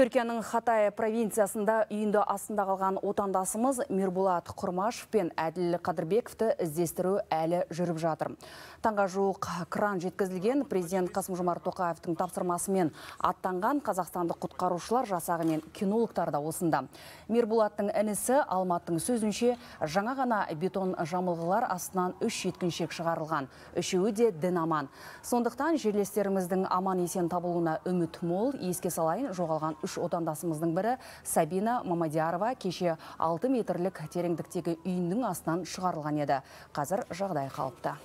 Түркияның Хатай провинциясында үйінді астында қалған отандасымыз Мирбулат Құрмашев пен Әділ Қадырбековті іздестіру әлі жүріп жатыр. Таңға жуық кран жеткізілген президент Қасым Жомарт Тоқаевтың тапсырмасымен аттанған қазақстандық құтқарушылар жасағы мен кинологтар да осында. Мирбулаттың інісі Алматтың сөзінше жаңа ғана бетон жамылғылар астынан үш жеткіншек шығарылған. Үшеуі де дін аман. Сондықтан жерлестеріміздің аман есен табылуына үміт мол. Еске салайын жоғалған үш отандасымыздың бірі Сабина Мамадиярова кеше 6 метрлік тереңдіктегі үйіндің астынан шығарылған еді. Қазір жағдай қалыпты.